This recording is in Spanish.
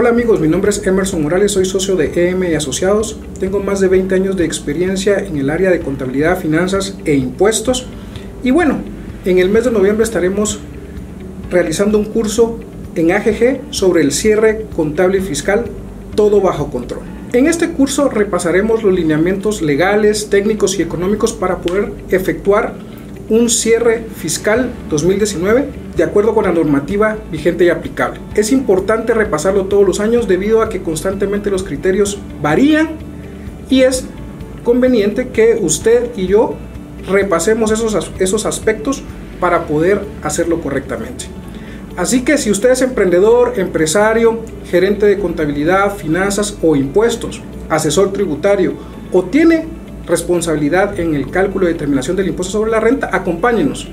Hola amigos, mi nombre es Emerson Morales, soy socio de EM y Asociados. Tengo más de 20 años de experiencia en el área de contabilidad, finanzas e impuestos. Y bueno, en el mes de noviembre estaremos realizando un curso en AGG sobre el cierre contable y fiscal, todo bajo control. En este curso repasaremos los lineamientos legales, técnicos y económicos para poder efectuar un cierre fiscal 2019 de acuerdo con la normativa vigente y aplicable. Es importante repasarlo todos los años debido a que constantemente los criterios varían y es conveniente que usted y yo repasemos esos, esos aspectos para poder hacerlo correctamente. Así que si usted es emprendedor, empresario, gerente de contabilidad, finanzas o impuestos, asesor tributario o tiene responsabilidad en el cálculo y determinación del impuesto sobre la renta, acompáñenos